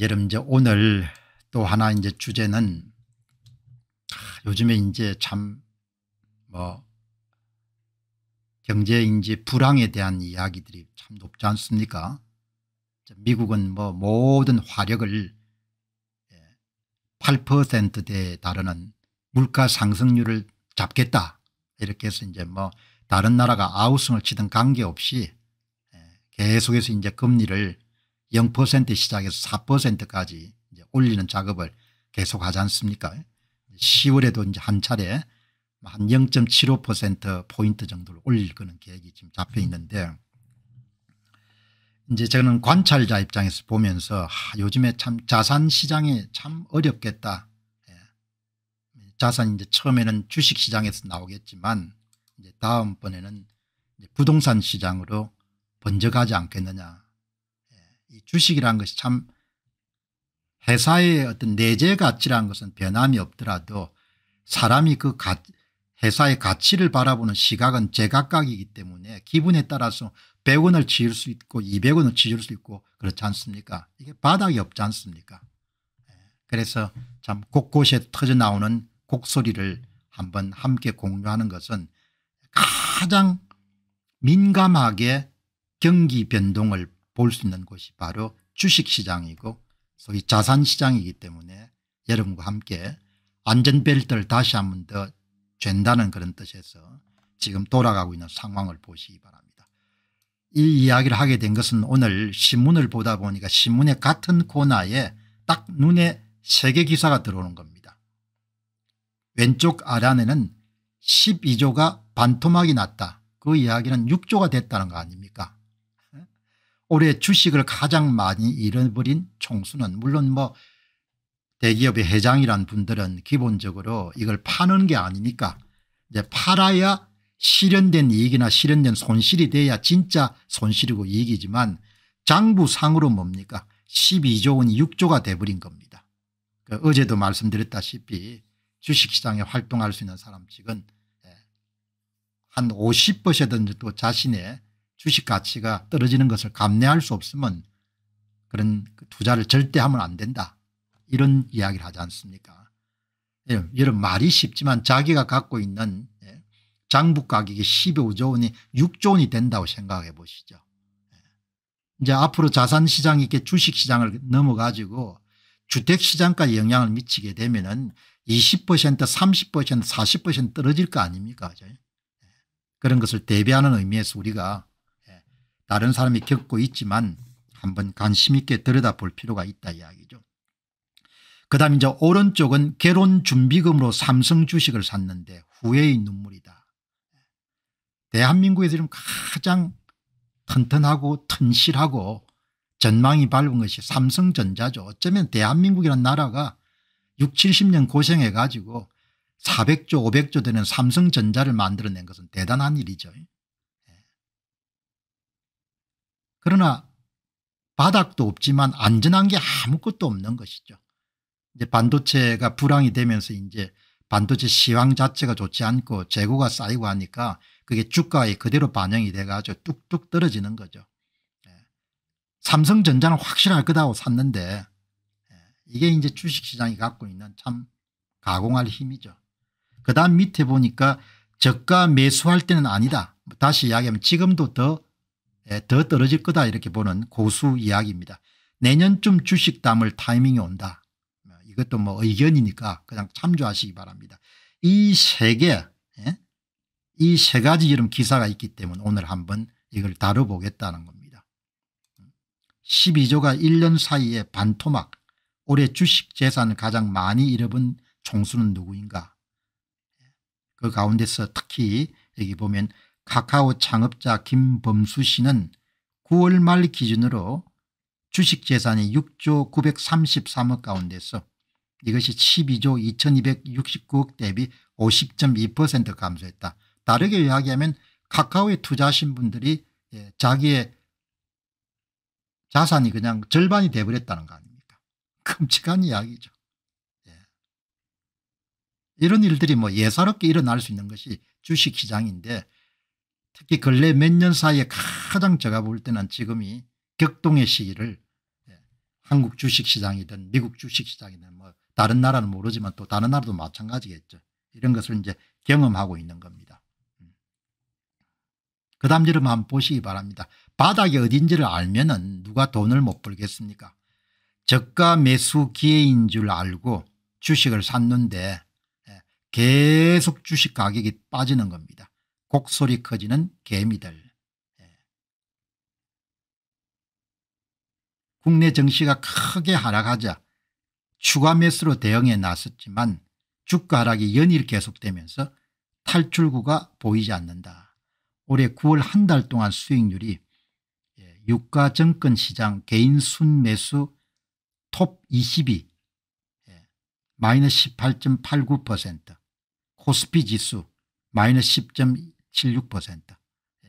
여러분 이제 오늘 또 하나 이제 주제는 요즘에 이제 참 뭐 경제인지 불황에 대한 이야기들이 참 높지 않습니까? 미국은 뭐 모든 화력을 8%대에 달하는 물가 상승률을 잡겠다. 이렇게 해서 이제 뭐 다른 나라가 아우성을 치든 관계없이 계속해서 이제 금리를 0% 시작해서 4%까지 이제 올리는 작업을 계속 하지 않습니까 10월에도 이제 한 차례 한 0.75% 포인트 정도를 올릴 거는 계획이 지금 잡혀 있는데 이제 저는 관찰자 입장에서 보면서 하, 요즘에 참 자산 시장이 참 어렵겠다. 예. 자산 이제 처음에는 주식 시장에서 나오겠지만 이제 다음번에는 이제 부동산 시장으로 번져가지 않겠느냐. 주식이라는 것이 참 회사의 어떤 내재 가치라는 것은 변함이 없더라도 사람이 그 가, 회사의 가치를 바라보는 시각은 제각각이기 때문에 기분에 따라서 100원을 지을 수 있고 200원을 지을 수 있고 그렇지 않습니까 이게 바닥이 없지 않습니까 예. 그래서 참 곳곳에 터져나오는 곡소리를 한번 함께 공유하는 것은 가장 민감하게 경기 변동을 볼 수 있는 곳이 바로 주식시장이고 소위 자산시장이기 때문에 여러분과 함께 안전벨트를 다시 한 번 더 잰다는 그런 뜻에서 지금 돌아가고 있는 상황을 보시기 바랍니다. 이 이야기를 하게 된 것은 오늘 신문을 보다 보니까 신문의 같은 코너에 딱 눈에 세 개 기사가 들어오는 겁니다. 왼쪽 아래에는 12조가 반토막이 났다. 그 이야기는 6조가 됐다는 거 아닙니까 올해 주식을 가장 많이 잃어버린 총수는 물론 뭐 대기업의 회장이란 분들은 기본적으로 이걸 파는 게 아니니까 이제 팔아야 실현된 이익이나 실현된 손실이 돼야 진짜 손실이고 이익이지만 장부상으로 뭡니까 12조 원이 6조가 돼버린 겁니다. 그 어제도 말씀드렸다시피 주식시장에 활동할 수 있는 사람 측은 예, 한50% 정도 자신의 주식 가치가 떨어지는 것을 감내할 수 없으면 그런 그 투자를 절대 하면 안 된다. 이런 이야기를 하지 않습니까 여러분 말이 쉽지만 자기가 갖고 있는 예, 장부 가격이 15조 원이 6조 원이 된다고 생각해 보시죠. 예. 이제 앞으로 자산시장이 이렇게 주식시장을 넘어가지고 주택시장까지 영향을 미치게 되면 은 20% 30% 40% 떨어질 거 아닙니까 예. 그런 것을 대비하는 의미에서 우리가 다른 사람이 겪고 있지만 한번 관심 있게 들여다볼 필요가 있다 이야기죠. 그 다음 이제 오른쪽은 결혼 준비금으로 삼성 주식을 샀는데 후회의 눈물이다. 대한민국에서 지금 가장 튼튼하고 튼실하고 전망이 밝은 것이 삼성전자죠. 어쩌면 대한민국이라는 나라가 6 70년 고생해 가지고 400조 500조 되는 삼성전자를 만들어낸 것은 대단한 일이죠. 예. 그러나 바닥도 없지만 안전한 게 아무것도 없는 것이죠. 이제 반도체가 불황이 되면서 이제 반도체 시황 자체가 좋지 않고 재고가 쌓이고 하니까 그게 주가에 그대로 반영이 돼가지고 뚝뚝 떨어지는 거죠. 예. 삼성전자는 확실할 거다고 샀는데 예. 이게 이제 주식시장이 갖고 있는 참 가공할 힘이죠. 그 다음 밑에 보니까 저가 매수할 때는 아니다. 다시 이야기하면 지금도 더, 예, 더 떨어질 거다 이렇게 보는 고수 이야기입니다. 내년쯤 주식 담을 타이밍이 온다. 이것도 뭐 의견이니까 그냥 참조하시기 바랍니다. 이 세 개, 예? 이세 가지 이런 기사가 있기 때문에 오늘 한번 이걸 다뤄보겠다는 겁니다. 12조가 1년 사이에 반토막 올해 주식 재산을 가장 많이 잃어본 총수는 누구인가 그 가운데서 특히 여기 보면 카카오 창업자 김범수 씨는 9월 말 기준으로 주식 재산이 6조 933억 가운데서 이것이 12조 2269억 대비 50.2% 감소했다. 다르게 이야기하면 카카오에 투자하신 분들이 예, 자기의 자산이 그냥 절반이 돼버렸다는 거 아닙니까 끔찍한 이야기죠. 예. 이런 일들이 뭐 예사롭게 일어날 수 있는 것이 주식시장인데 특히 근래 몇 년 사이에 가장 제가 볼 때는 지금이 격동의 시기를 한국 주식시장이든 미국 주식시장이든 뭐 다른 나라는 모르지만 또 다른 나라도 마찬가지겠죠. 이런 것을 이제 경험하고 있는 겁니다. 음. 그 다음 여러분 한번 보시기 바랍니다. 바닥이 어딘지를 알면 누가 돈을 못 벌겠습니까 저가 매수 기회인 줄 알고 주식을 샀는데 예, 계속 주식 가격이 빠지는 겁니다. 곡소리 커지는 개미들. 예. 국내 증시가 크게 하락하자 추가 매수로 대응해 나섰지만 주가 하락이 연일 계속되면서 탈출구가 보이지 않는다. 올해 9월 한 달 동안 수익률이 예, 유가증권시장 개인 순매수 톱 22, 예, 마이너스 18.89% 코스피 지수 마이너스 10.76%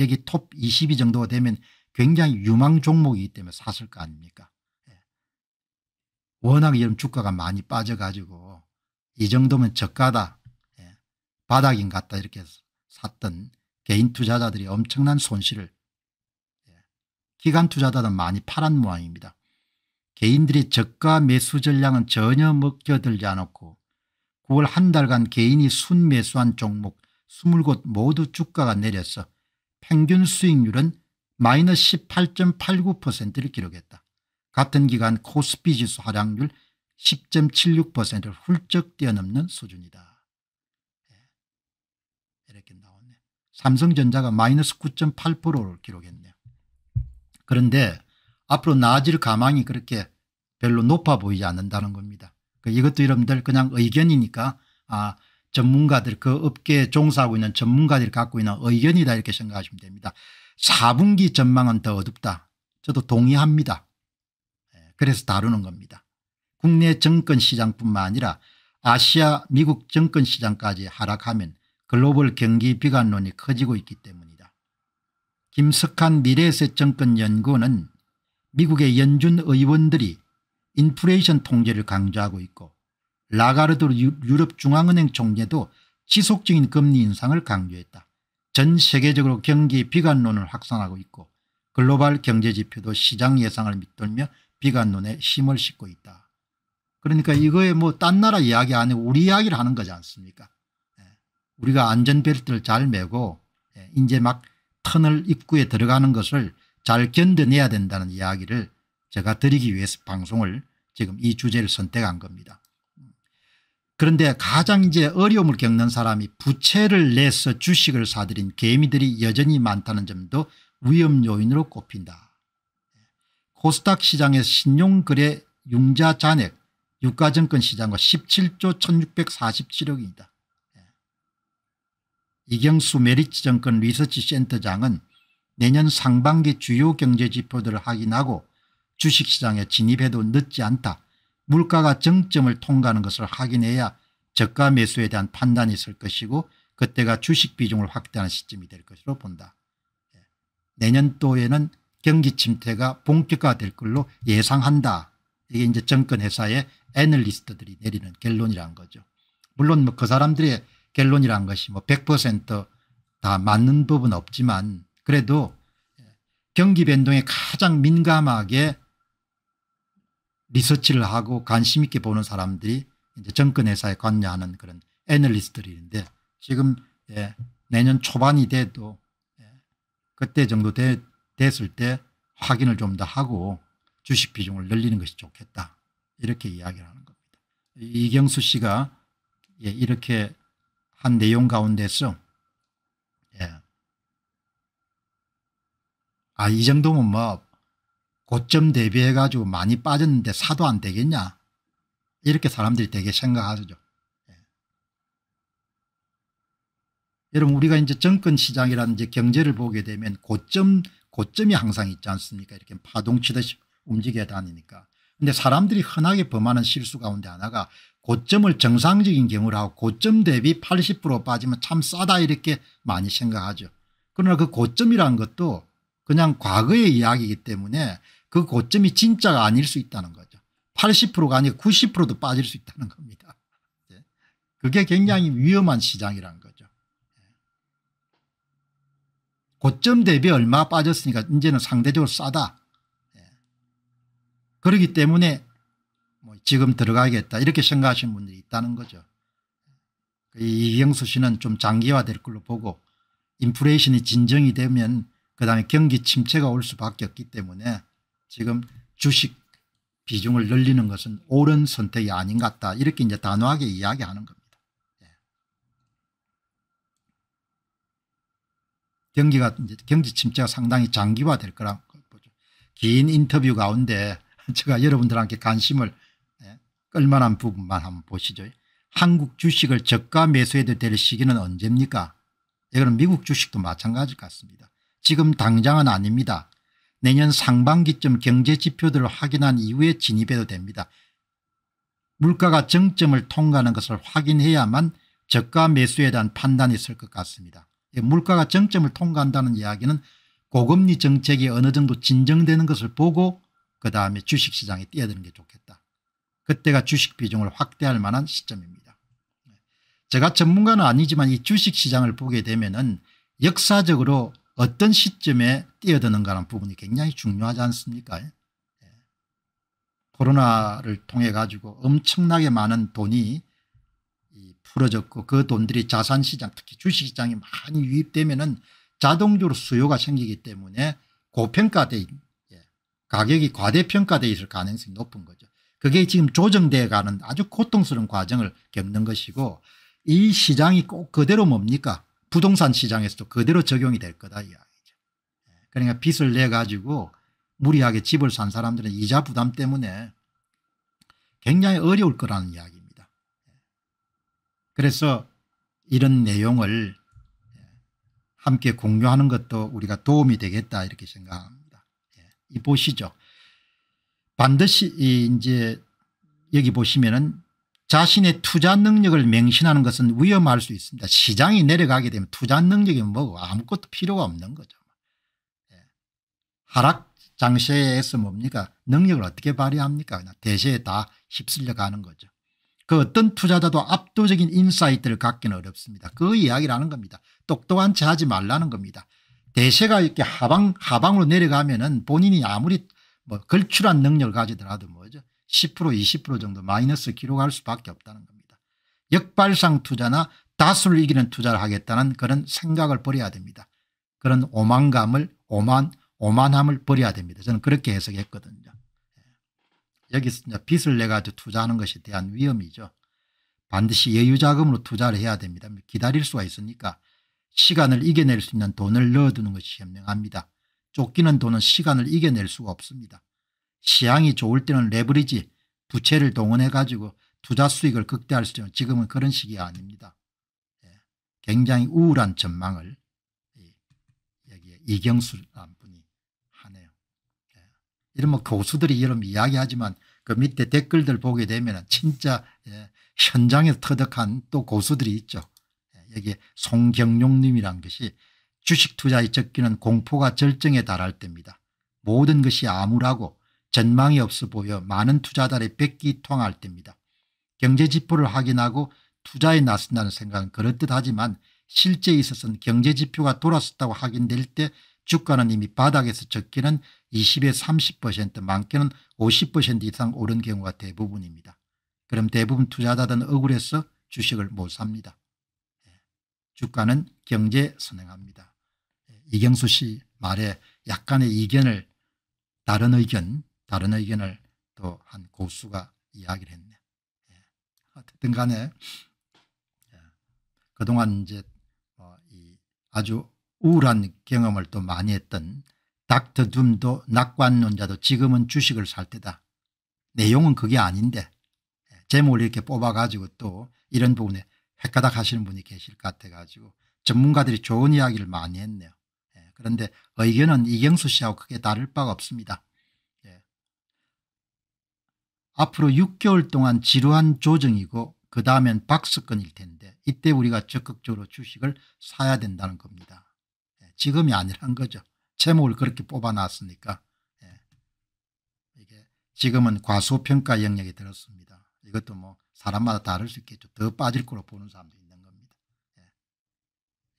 여기 톱22 정도가 되면 굉장히 유망 종목이기 때문에 샀을 거 아닙니까 예. 워낙 이런 주가가 많이 빠져가지고 이 정도면 저가다 예. 바닥인 같다 이렇게 샀던 개인 투자자들이 엄청난 손실을 예. 기관 투자자들은 많이 팔한 모양입니다. 개인들이 저가 매수 전량은 전혀 먹혀들지 않았고 9월 한 달간 개인이 순매수한 종목 20곳 모두 주가가 내려서 평균 수익률은 마이너스 18.89%를 기록했다. 같은 기간 코스피 지수 하락률 10.76%를 훌쩍 뛰어넘는 수준이다. 예. 이렇게 나왔네. 삼성전자가 마이너스 9.8%를 기록했네요. 그런데 앞으로 나아질 가망이 그렇게 별로 높아 보이지 않는다는 겁니다. 그 이것도 여러분들 그냥 의견이니까 아 전문가들 그 업계에 종사하고 있는 전문가들이 갖고 있는 의견이다 이렇게 생각하시면 됩니다. 4분기 전망은 더 어둡다. 저도 동의합니다. 예, 그래서 다루는 겁니다. 국내 정권시장뿐만 아니라 아시아 미국 정권시장까지 하락하면 글로벌 경기 비관론이 커지고 있기 때문이다. 김석한 미래세 정권연구원은 미국의 연준 의원들이 인플레이션 통제를 강조하고 있고 라가르드 유럽중앙은행 총재도 지속적인 금리 인상을 강조했다. 전 세계적으로 경기 비관론을 확산하고 있고 글로벌 경제지표도 시장 예상을 밑돌며 비관론에 힘을 싣고 있다. 그러니까 이거에 뭐 딴 나라 이야기 아니고 우리 이야기를 하는 거지 않습니까 예. 우리가 안전벨트를 잘 매고 예. 이제 막 터널 입구에 들어가는 것을 잘 견뎌내야 된다는 이야기를 제가 드리기 위해서 방송을 지금 이 주제를 선택한 겁니다. 그런데 가장 이제 어려움을 겪는 사람이 부채를 내서 주식을 사들인 개미들이 여전히 많다는 점도 위험 요인으로 꼽힌다. 코스닥 시장의 신용거래 융자 잔액 유가증권 시장과 17조 1647억입니다. 이경수 메리츠증권 리서치 센터장은 내년 상반기 주요 경제 지표들을 확인하고 주식시장에 진입해도 늦지 않다. 물가가 정점을 통과하는 것을 확인해야 저가 매수에 대한 판단이 있을 것이고 그때가 주식 비중을 확대하는 시점이 될 것으로 본다. 예. 내년도에는 경기 침체가 본격화될 걸로 예상한다. 이게 이제 정권 회사의 애널리스트들이 내리는 결론이란 거죠. 물론 뭐 그 사람들의 결론이란 것이 뭐 100%다 맞는 부분 없지만 그래도 경기 변동에 가장 민감하게 리서치를 하고 관심 있게 보는 사람들이 이제 정권회사에 관여하는 그런 애널리스트들인데 지금 예, 내년 초반이 돼도 예, 그때 정도 되, 됐을 때 확인을 좀 더 하고 주식 비중을 늘리는 것이 좋겠다 이렇게 이야기를 하는 겁니다. 이경수 씨가 예, 이렇게 한 내용 가운데서 예, 아, 이 정도면 뭐 고점 대비해 가지고 많이 빠졌는데 사도 안 되겠냐 이렇게 사람들이 되게 생각하죠. 예. 여러분 우리가 이제 정권 시장이라든지 경제를 보게 되면 고점 고점이 항상 있지 않습니까 이렇게 파동치듯이 움직여 다니니까 근데 사람들이 흔하게 범하는 실수 가운데 하나가 고점을 정상적인 경우로 하고 고점 대비 80% 빠지면 참 싸다 이렇게 많이 생각하죠. 그러나 그 고점이라는 것도 그냥 과거의 이야기이기 때문에 그 고점이 진짜가 아닐 수 있다는 거죠. 80%가 아니고 90%도 빠질 수 있다는 겁니다. 예. 그게 굉장히 위험한 시장이라는 거죠. 예. 고점 대비 얼마 빠졌으니까 이제는 상대적으로 싸다. 예. 그렇기 때문에 뭐 지금 들어가야겠다 이렇게 생각하시는 분들이 있다는 거죠. 이경수 씨는 좀 장기화될 걸로 보고 인플레이션이 진정이 되면 그다음에 경기 침체가 올 수밖에 없기 때문에 지금 주식 비중을 늘리는 것은 옳은 선택이 아닌 것 같다 이렇게 이제 단호하게 이야기하는 겁니다. 예. 경기가 이제 경기 침체가 상당히 장기화될 거라고 보죠. 긴 인터뷰 가운데 제가 여러분들한테 관심을 예, 끌만한 부분만 한번 보시죠. 한국 주식을 저가 매수해도 될 시기는 언제입니까 이거는 미국 주식도 마찬가지 같습니다. 지금 당장은 아닙니다. 내년 상반기쯤 경제 지표들을 확인한 이후에 진입해도 됩니다. 물가가 정점을 통과하는 것을 확인해야만 저가 매수에 대한 판단이 있을 것 같습니다. 물가가 정점을 통과한다는 이야기는 고금리 정책이 어느 정도 진정되는 것을 보고 그 다음에 주식시장에 뛰어드는 게 좋겠다. 그때가 주식 비중을 확대할 만한 시점입니다. 제가 전문가는 아니지만 이 주식시장을 보게 되면 은 역사적으로 어떤 시점에 뛰어드는가라는 부분이 굉장히 중요하지 않습니까 예. 코로나를 통해 가지고 엄청나게 많은 돈이 풀어졌고 그 돈들이 자산시장 특히 주식시장에 많이 유입되면 은 자동적으로 수요가 생기기 때문에 고평가돼 예. 가격이 과대평가되어 있을 가능성이 높은 거죠. 그게 지금 조정돼 가는 아주 고통스러운 과정을 겪는 것이고 이 시장이 꼭 그대로 뭡니까 부동산 시장에서도 그대로 적용이 될 거다 이야기죠. 예, 그러니까 빚을 내 가지고 무리하게 집을 산 사람들은 이자 부담 때문에 굉장히 어려울 거라는 이야기입니다. 예. 그래서 이런 내용을 예, 함께 공유하는 것도 우리가 도움이 되겠다 이렇게 생각합니다. 이 보시죠. 반드시 이제 여기 보시면은 자신의 투자 능력을 맹신하는 것은 위험할 수 있습니다. 시장이 내려가게 되면 투자 능력이 뭐 아무것도 필요가 없는 거죠. 예. 하락 장세에서 뭡니까 능력을 어떻게 발휘합니까 대세에 다 휩쓸려 가는 거죠. 그 어떤 투자자도 압도적인 insight를 갖기는 어렵습니다. 그 이야기를 하는 겁니다. 똑똑한 채 하지 말라는 겁니다. 대세가 이렇게 하방, 하방으로 내려가면 은 본인이 아무리 뭐 걸출한 능력을 가지더라도 뭐죠 10% 20% 정도 마이너스 기록할 수밖에 없다는 겁니다. 역발상 투자나 다수를 이기는 투자를 하겠다는 그런 생각을 버려야 됩니다. 그런 오만감을 오만 오만함을 버려야 됩니다. 저는 그렇게 해석했거든요. 예. 이제 빚을 내 가지고 투자하는 것에 대한 위험이죠. 반드시 여유자금으로 투자를 해야 됩니다. 기다릴 수가 있으니까 시간을 이겨낼 수 있는 돈을 넣어두는 것이 현명합니다. 쫓기는 돈은 시간을 이겨낼 수가 없습니다. 시향이 좋을 때는 레버리지 부채를 동원해 가지고 투자 수익을 극대화할 수 있는 지금은 그런 시기가 아닙니다. 예. 굉장히 우울한 전망을 여기에 이경수라는 분이 하네요. 예. 이런 뭐 고수들이 이런 이야기하지만 그 밑에 댓글들 보게 되면 진짜 예. 현장에서 터득한 또 고수들이 있죠. 예. 여기에 송경용님이란 것이 주식 투자의 적기는 공포가 절정에 달할 때입니다. 모든 것이 암울하고 전망이 없어 보여 많은 투자자들이 백기 통할 때입니다. 경제 지표를 확인하고 투자에 나선다는 생각은 그럴듯하지만 실제 있어서는 경제 지표가 돌았었다고 확인될 때 주가는 이미 바닥에서 적게는 20에 30% 많게는 50% 이상 오른 경우가 대부분입니다. 그럼 대부분 투자자들은 억울해서 주식을 못 삽니다. 예. 주가는 경제 선행합니다. 예. 이경수 씨 말에 약간의 이견을 다른 의견 다른 의견을 또 한 고수가 이야기를 했네. 예. 어쨌든 간에 예. 그동안 이제 뭐이 아주 우울한 경험을 또 많이 했던 닥터 둠도 낙관론자도 지금은 주식을 살 때다. 내용은 그게 아닌데 예. 제목을 이렇게 뽑아가지고 또 이런 부분에 헷가닥 하시는 분이 계실 것 같아가지고 전문가들이 좋은 이야기를 많이 했네요. 예. 그런데 의견은 이경수 씨하고 크게 다를 바가 없습니다. 앞으로 6개월 동안 지루한 조정이고 그 다음엔 박스권일 텐데 이때 우리가 적극적으로 주식을 사야 된다는 겁니다. 예, 지금이 아니란 거죠. 제목을 그렇게 뽑아놨으니까 예. 이게 지금은 과소평가 영역에 들었습니다. 이것도 뭐 사람마다 다를 수 있겠죠. 더 빠질 거로 보는 사람도 있는 겁니다. 예.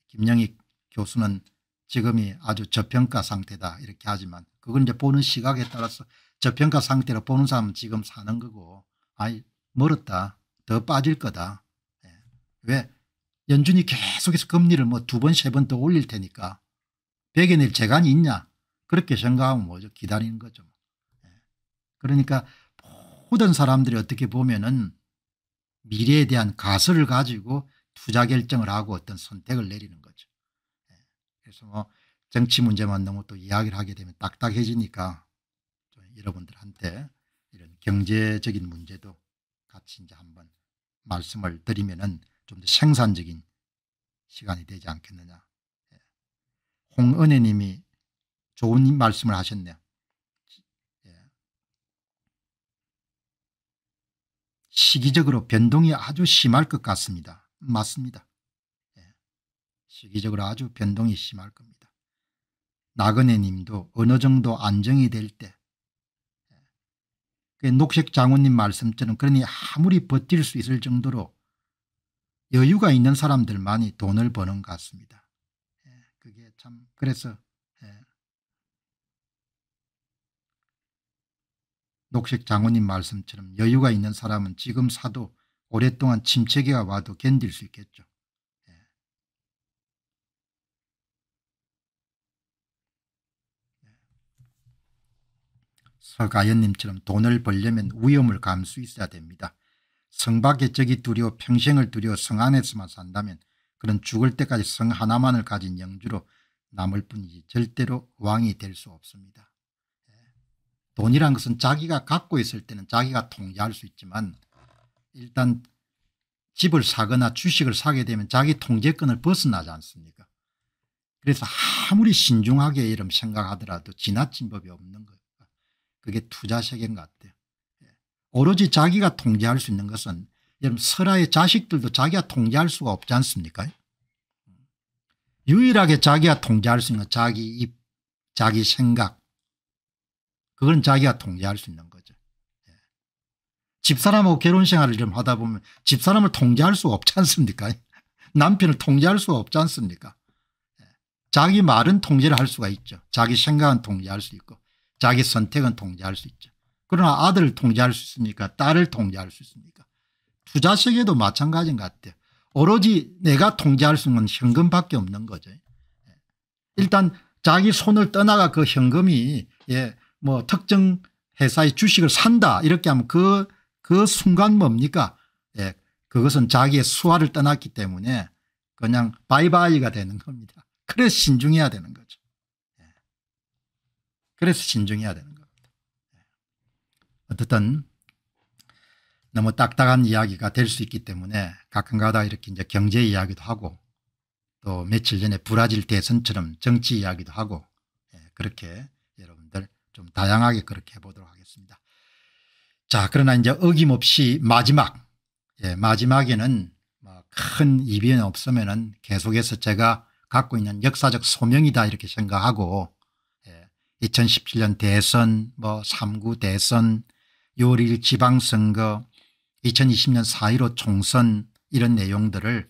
김영익 교수는 지금이 아주 저평가 상태다 이렇게 하지만 그건 이제 보는 시각에 따라서 저평가 상태로 보는 사람은 지금 사는 거고 아이 멀었다 더 빠질 거다. 예. 왜 연준이 계속해서 금리를 뭐 두 번 세 번 더 올릴 테니까 100에 낼 재간이 있냐 그렇게 생각하면 뭐죠 기다리는 거죠. 예. 그러니까 모든 사람들이 어떻게 보면은 미래에 대한 가설을 가지고 투자 결정을 하고 어떤 선택을 내리는 거죠. 예. 그래서 뭐 정치 문제만 너무 또 이야기를 하게 되면 딱딱해지니까 여러분들한테 이런 경제적인 문제도 같이 이제 한번 말씀을 드리면은 좀 더 생산적인 시간이 되지 않겠느냐. 예. 홍은혜 님이 좋은 말씀을 하셨네요. 예. 시기적으로 변동이 아주 심할 것 같습니다. 맞습니다. 예. 시기적으로 아주 변동이 심할 겁니다. 나그네 님도 어느 정도 안정이 될때 그 녹색 장군님 말씀처럼 그러니 아무리 버틸 수 있을 정도로 여유가 있는 사람들만이 돈을 버는 것 같습니다. 예, 그게 참 그래서 예. 녹색 장군님 말씀처럼 여유가 있는 사람은 지금 사도 오랫동안 침체기가 와도 견딜 수 있겠죠. 서가연님처럼 돈을 벌려면 위험을 감수 있어야 됩니다. 성 밖에 적이 두려워 평생을 두려워 성 안에서만 산다면 그런 죽을 때까지 성 하나만을 가진 영주로 남을 뿐이지 절대로 왕이 될 수 없습니다. 예. 돈이란 것은 자기가 갖고 있을 때는 자기가 통제할 수 있지만 일단 집을 사거나 주식을 사게 되면 자기 통제권을 벗어나지 않습니까 그래서 아무리 신중하게 이름 생각하더라도 지나친 법이 없는. 그게 투자 세계인 것 같아요. 예. 오로지 자기가 통제할 수 있는 것은 여러분 설아의 자식들도 자기가 통제할 수가 없지 않습니까 유일하게 자기가 통제할 수 있는 건 자기 입 자기 생각 그건 자기가 통제할 수 있는 거죠. 예. 집사람하고 결혼 생활을 좀 하다 보면 집사람을 통제할 수가 없지 않습니까 남편을 통제할 수가 없지 않습니까 예. 자기 말은 통제를 할 수가 있죠. 자기 생각은 통제할 수 있고 자기 선택은 통제할 수 있죠. 그러나 아들을 통제할 수 있습니까 딸을 통제할 수 있습니까 투자 세계도 마찬가지인 것 같아요. 오로지 내가 통제할 수 있는 현금밖에 없는 거죠. 예. 일단 자기 손을 떠나가 그 현금이 예, 뭐 특정 회사의 주식을 산다 이렇게 하면 그, 그 순간 뭡니까 예, 그것은 자기의 수화를 떠났기 때문에 그냥 바이바이가 되는 겁니다. 그래서 신중해야 되는 거죠. 그래서 신중해야 되는 겁니다. 예. 어떻든 너무 딱딱한 이야기가 될 수 있기 때문에 가끔가다 이렇게 이제 경제 이야기도 하고 또 며칠 전에 브라질 대선처럼 정치 이야기도 하고 예, 그렇게 여러분들 좀 다양하게 그렇게 해보도록 하겠습니다. 자 그러나 이제 어김없이 마지막 예, 마지막에는 뭐큰 이변이 없으면 계속해서 제가 갖고 있는 역사적 소명이다 이렇게 생각하고 2017년 대선 뭐 3구 대선 6월 1일 지방선거 2020년 4.15 총선 이런 내용들을